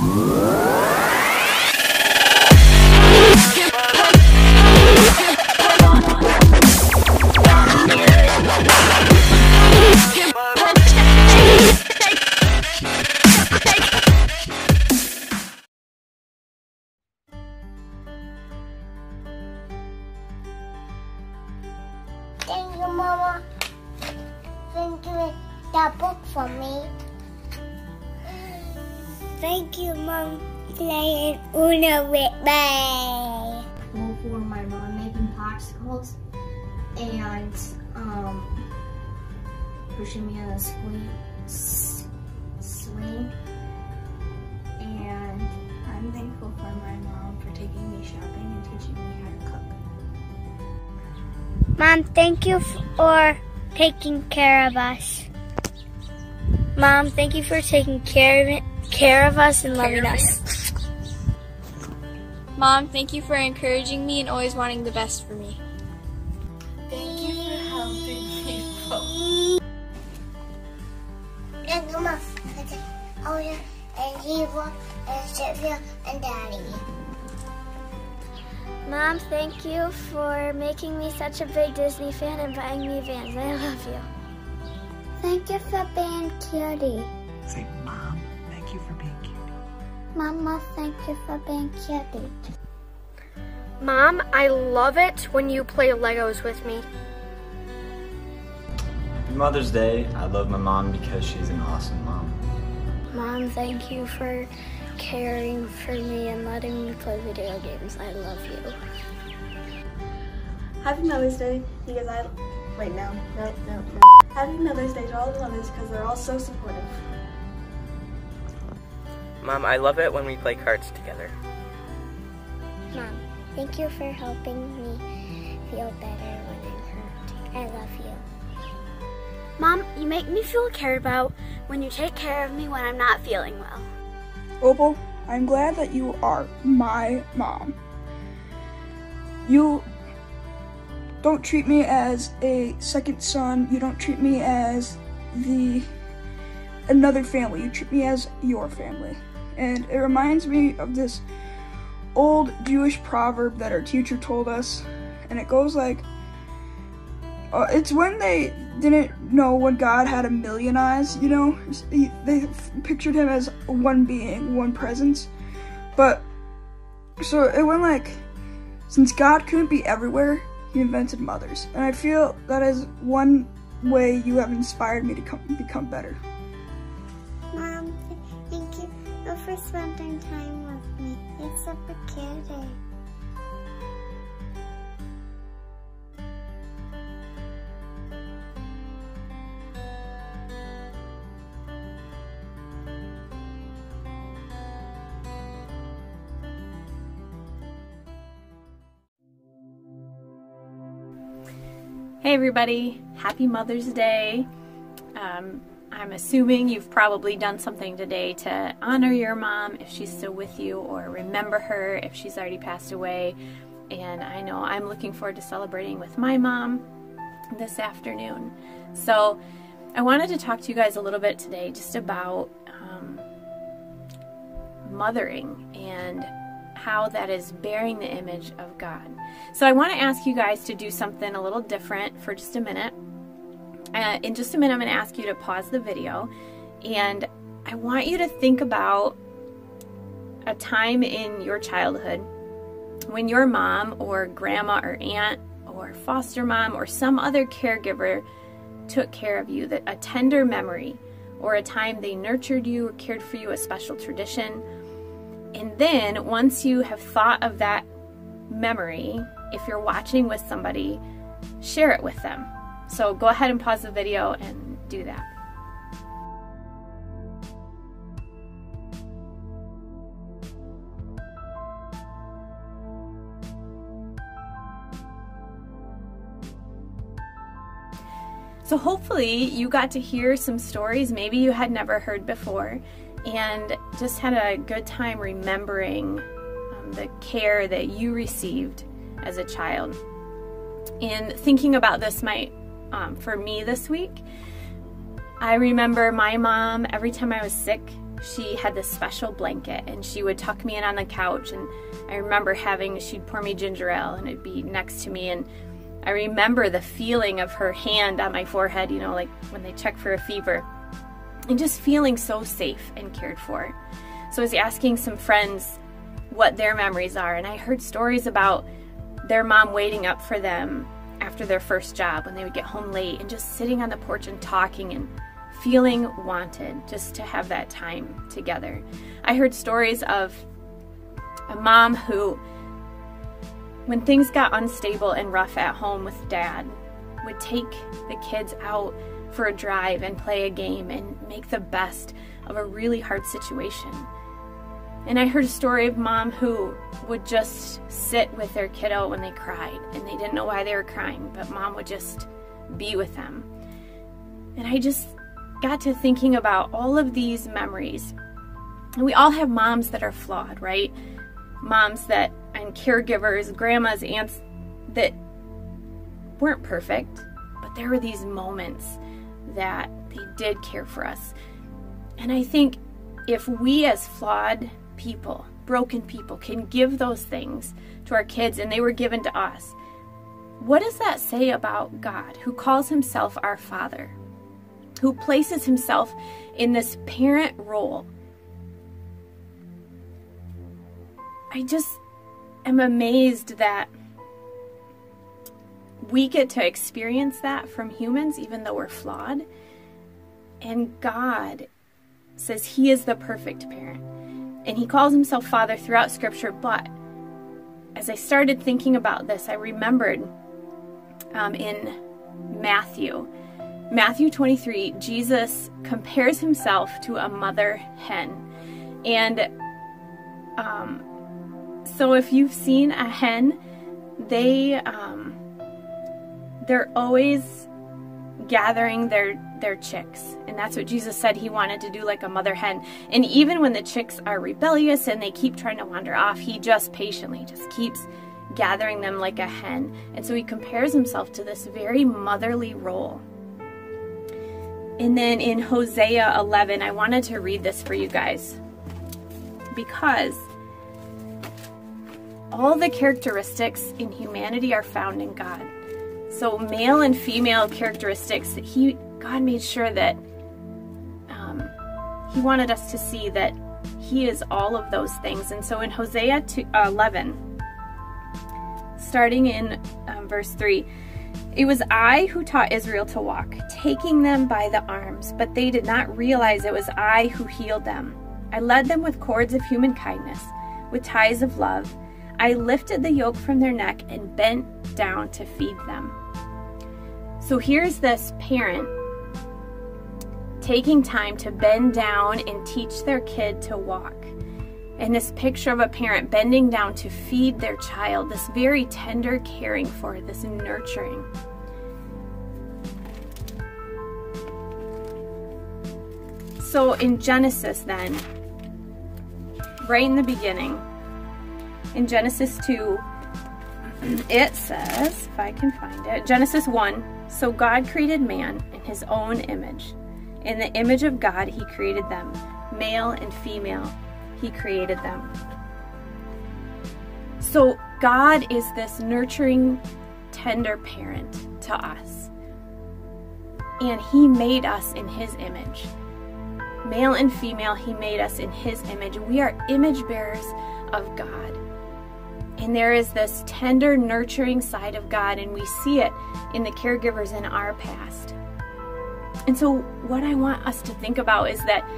Thank and um, pushing me on a swing, swing. And I'm thankful for my mom for taking me shopping and teaching me how to cook. Mom, thank you for taking care of us. Mom, thank you for taking care of, it, care of us and loving us. Mom, thank you for encouraging me and always wanting the best for me. And and Sylvia, and Daddy. Mom, thank you for making me such a big Disney fan and buying me Vans. I love you. Thank you for being cutie. Say, Mom, thank you for being cute. Mama, thank you for being cutie. Mom, I love it when you play Legos with me. Happy Mother's Day. I love my mom because she's an awesome mom. Mom, thank you for caring for me and letting me play video games. I love you. Happy Mother's Day because I wait no no no no. Happy Mother's Day to all the mothers because they're all so supportive. Mom, I love it when we play cards together. Mom, thank you for helping me feel better when I'm hurt. I love you. Mom, you make me feel cared about when you take care of me when I'm not feeling well. Opal, I'm glad that you are my mom. You don't treat me as a second son. You don't treat me as the another family. You treat me as your family. And it reminds me of this old Jewish proverb that our teacher told us. And it goes like uh, it's when they didn't know when God had a million eyes, you know? He- They pictured him as one being, one presence. But, so it went like, since God couldn't be everywhere, he invented mothers. And I feel that is one way you have inspired me to come, become better. Mom, thank you for spending time with me. It's so cutie. Hey everybody, happy Mother's Day. Um, I'm assuming you've probably done something today to honor your mom if she's still with you or remember her if she's already passed away. And I know I'm looking forward to celebrating with my mom this afternoon. So I wanted to talk to you guys a little bit today just about um, mothering and how that is bearing the image of God. So I want to ask you guys to do something a little different for just a minute. Uh, in just a minute, I'm going to ask you to pause the video and I want you to think about a time in your childhood when your mom or grandma or aunt or foster mom or some other caregiver took care of you, that a tender memory or a time they nurtured you or cared for you, a special tradition. And then once you have thought of that memory, if you're watching with somebody, share it with them. So go ahead and pause the video and do that. So hopefully you got to hear some stories maybe you had never heard before and just had a good time remembering um, the care that you received as a child. In thinking about this, my um, for me this week, I remember my mom every time I was sick she had this special blanket and she would tuck me in on the couch and I remember having she'd pour me ginger ale and it'd be next to me and I remember the feeling of her hand on my forehead, you know, like when they check for a fever. And just feeling so safe and cared for. So I was asking some friends what their memories are and I heard stories about their mom waiting up for them after their first job when they would get home late and just sitting on the porch and talking and feeling wanted just to have that time together. I heard stories of a mom who, when things got unstable and rough at home with dad, would take the kids out for a drive and play a game and make the best of a really hard situation. And I heard a story of mom who would just sit with their kiddo when they cried and they didn't know why they were crying, but mom would just be with them. And I just got to thinking about all of these memories. And we all have moms that are flawed, right? Moms that, and caregivers, grandmas, aunts that weren't perfect, but there were these moments that they did care for us. And I think if we as flawed people, broken people, can give those things to our kids and they were given to us, what does that say about God, who calls himself our Father? who places himself in this parent role. I just am amazed that we get to experience that from humans, even though we're flawed. And God says He is the perfect parent. And He calls Himself Father throughout Scripture. But as I started thinking about this, I remembered um, in Matthew Matthew 23, Jesus compares himself to a mother hen. And um, so if you've seen a hen, they um, they're always gathering their their chicks. And that's what jesus said he wanted to do like a mother hen. And even when the chicks are rebellious and they keep trying to wander off he just patiently just keeps gathering them like a hen. And so he compares himself to this very motherly role. And then in Hosea 11, I wanted to read this for you guys. Because all the characteristics in humanity are found in God. So male and female characteristics that he God made sure that um, he wanted us to see that he is all of those things. And so in Hosea 2, uh, 11, starting in um, verse 3, it was I who taught Israel to walk, taking them by the arms, but they did not realize it was I who healed them. I led them with cords of human kindness, with ties of love. I lifted the yoke from their neck and bent down to feed them. So here's this parent taking time to bend down and teach their kid to walk. And this picture of a parent bending down to feed their child, this very tender caring for, this nurturing. So in Genesis, then, right in the beginning, in Genesis 2, it says, if I can find it, Genesis 1 So God created man in his own image. In the image of God, he created them, male and female, he created them. So God is this nurturing, tender parent to us. And he made us in his image male and female, He made us in His image. We are image bearers of God. And there is this tender, nurturing side of God, and we see it in the caregivers in our past. And so, what I want us to think about is that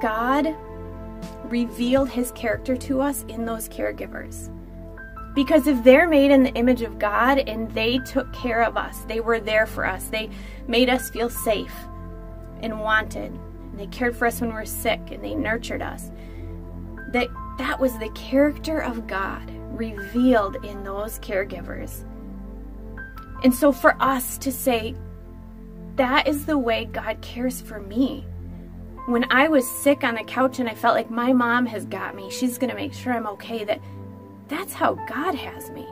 God revealed His character to us in those caregivers. Because if they're made in the image of God and they took care of us, they were there for us, they made us feel safe and wanted, and they cared for us when we were sick and they nurtured us. That that was the character of God revealed in those caregivers. And so for us to say, that is the way God cares for me. When I was sick on the couch and I felt like my mom has got me, she's going to make sure I'm okay, that that's how God has me.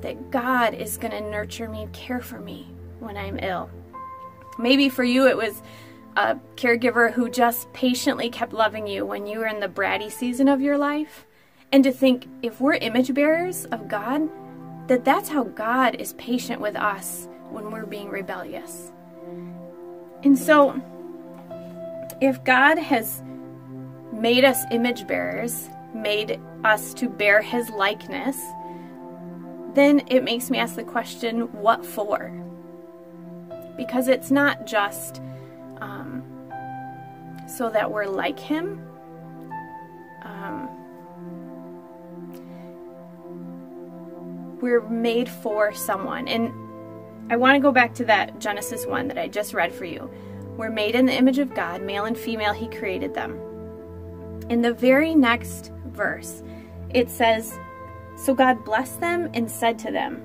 That God is going to nurture me, care for me when I'm ill. Maybe for you it was a caregiver who just patiently kept loving you when you were in the bratty season of your life. And to think if we're image bearers of God, that that's how God is patient with us when we're being rebellious. And so, if God has made us image bearers, made us to bear his likeness, then it makes me ask the question, what for? Because it's not just um, so that we're like him. We're made for someone. And I want to go back to that Genesis 1 that I just read for you. We're made in the image of God, male and female, He created them. In the very next verse, it says, So God blessed them and said to them,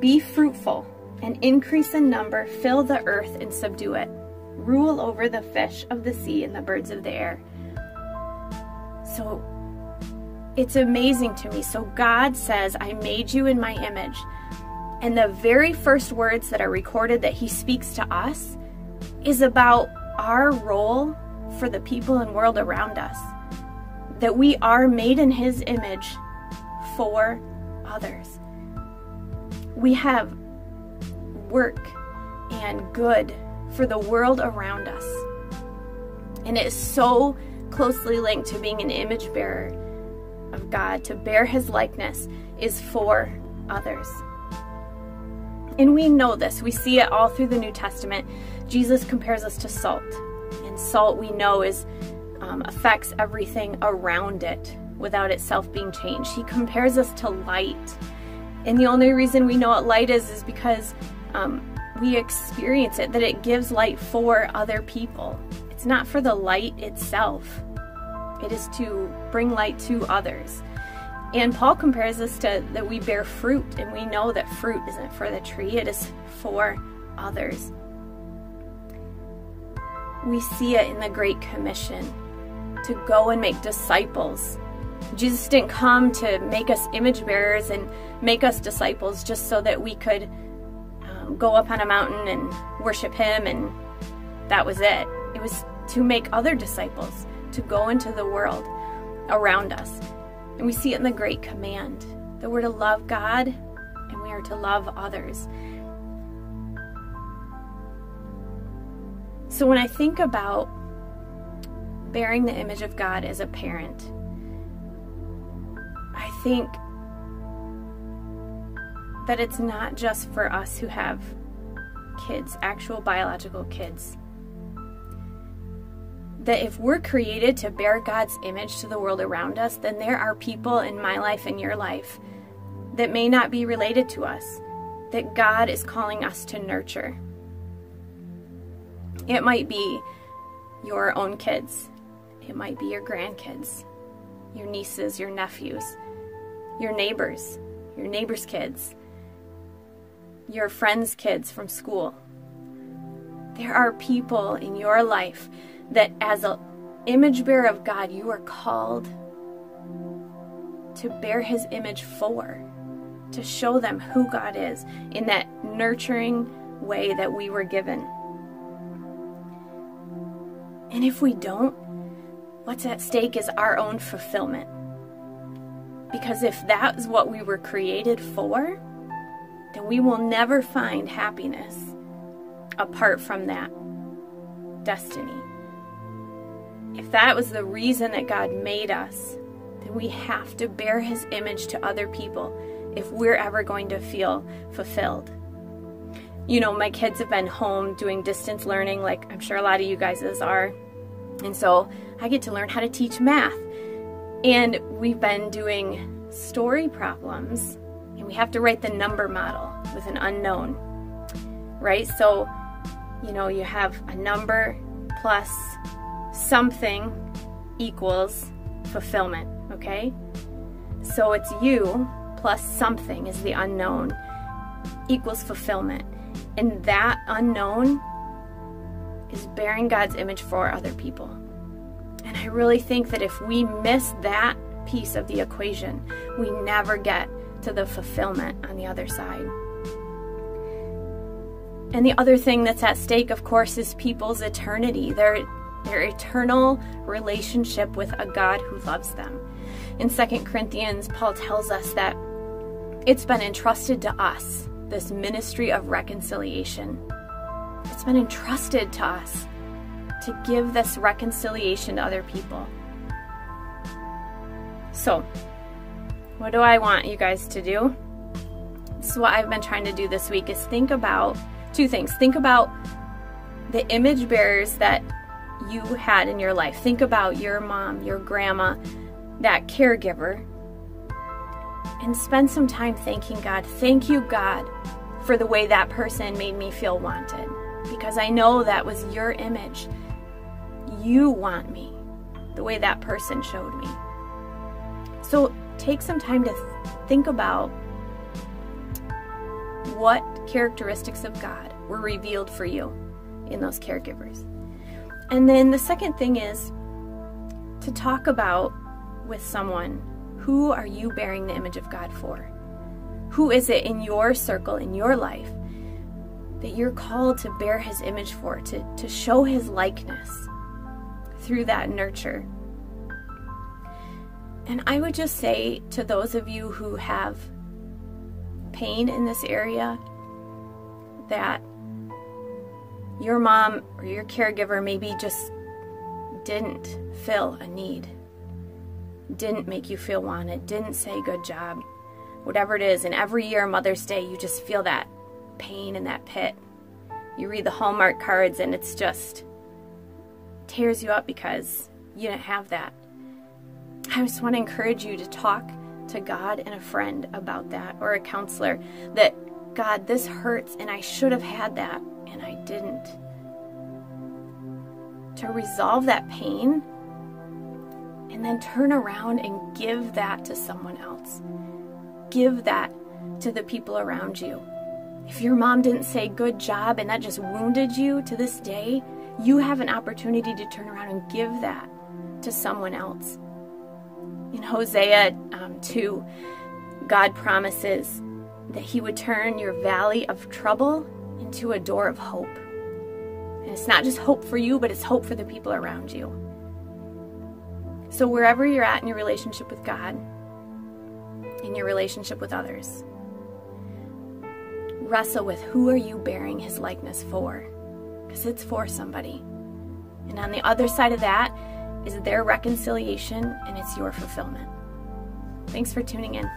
Be fruitful and increase in number, fill the earth and subdue it, rule over the fish of the sea and the birds of the air. So it's amazing to me. So God says, I made you in my image. And the very first words that are recorded that he speaks to us is about our role for the people and world around us. That we are made in his image for others. We have work and good for the world around us. And it is so closely linked to being an image bearer of God, to bear his likeness, is for others. And we know this. We see it all through the New Testament. Jesus compares us to salt. And salt, we know, is um, affects everything around it without itself being changed. He compares us to light. And the only reason we know what light is is because um, we experience it, that it gives light for other people. It's not for the light itself. It is to bring light to others. And Paul compares us to that we bear fruit, and we know that fruit isn't for the tree, it is for others. We see it in the Great Commission to go and make disciples. Jesus didn't come to make us image bearers and make us disciples just so that we could um, go up on a mountain and worship Him, and that was it. It was to make other disciples, to go into the world around us. And we see it in the Great Command that we're to love God and we are to love others. So when I think about bearing the image of God as a parent, I think that it's not just for us who have kids, actual biological kids that if we're created to bear God's image to the world around us, then there are people in my life and your life that may not be related to us, that God is calling us to nurture. It might be your own kids, it might be your grandkids, your nieces, your nephews, your neighbors, your neighbors' kids, your friends' kids from school. There are people in your life that as an image bearer of God, you are called to bear his image for, to show them who God is in that nurturing way that we were given. And if we don't, what's at stake is our own fulfillment. Because if that is what we were created for, then we will never find happiness apart from that destiny. If that was the reason that God made us, then we have to bear his image to other people if we're ever going to feel fulfilled. You know, my kids have been home doing distance learning, like I'm sure a lot of you guys are. And so I get to learn how to teach math. And we've been doing story problems, and we have to write the number model with an unknown, right? So, you know, you have a number plus something equals fulfillment, okay? So it's you plus something is the unknown equals fulfillment. And that unknown is bearing God's image for other people. And I really think that if we miss that piece of the equation, we never get to the fulfillment on the other side. And the other thing that's at stake, of course, is people's eternity, their, their eternal relationship with a God who loves them. In 2 Corinthians, Paul tells us that it's been entrusted to us, this ministry of reconciliation. It's been entrusted to us to give this reconciliation to other people. So, what do I want you guys to do? This is what I've been trying to do this week is think about two things. Think about the image bearers that you had in your life. Think about your mom, your grandma, that caregiver. And spend some time thanking God. Thank you, God, for the way that person made me feel wanted. Because I know that was your image. You want me the way that person showed me. So take some time to th- think about what characteristics of God were revealed for you in those caregivers. And then the second thing is to talk about with someone who are you bearing the image of God for? Who is it in your circle, in your life, that you're called to bear his image for, to, to show his likeness through that nurture? And I would just say to those of you who have pain in this area that your mom or your caregiver maybe just didn't fill a need, didn't make you feel wanted, didn't say good job, whatever it is. And every year, Mother's Day, you just feel that pain in that pit. You read the Hallmark cards and it's just tears you up because you didn't have that. I just want to encourage you to talk to God and a friend about that or a counselor that God, this hurts and I should have had that and I didn't. To resolve that pain and then turn around and give that to someone else. Give that to the people around you. If your mom didn't say good job and that just wounded you to this day, you have an opportunity to turn around and give that to someone else. In Hosea um, 2, God promises that He would turn your valley of trouble into a door of hope. And it's not just hope for you, but it's hope for the people around you. So, wherever you're at in your relationship with God, in your relationship with others, wrestle with who are you bearing His likeness for? Because it's for somebody. And on the other side of that is their reconciliation and it's your fulfillment. Thanks for tuning in.